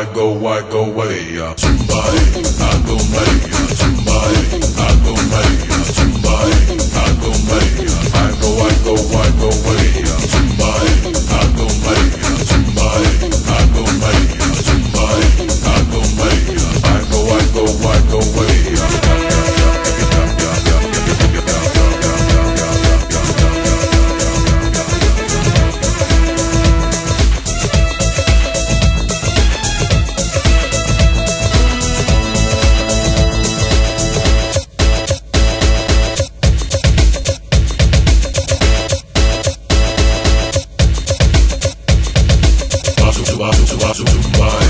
I go, I go, away. I go away, zumbai, I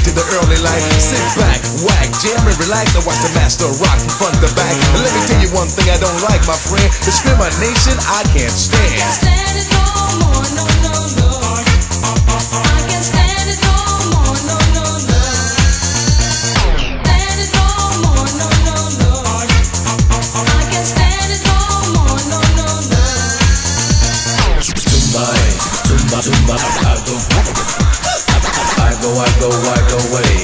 to the early life. Sit back, whack, jam and relax and watch the master rock from front to back. And let me tell you one thing I don't like, my friend. Discrimination I can't stand. I can't stand it no more, no, no, no. go, I go, I go away.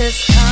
It's coming.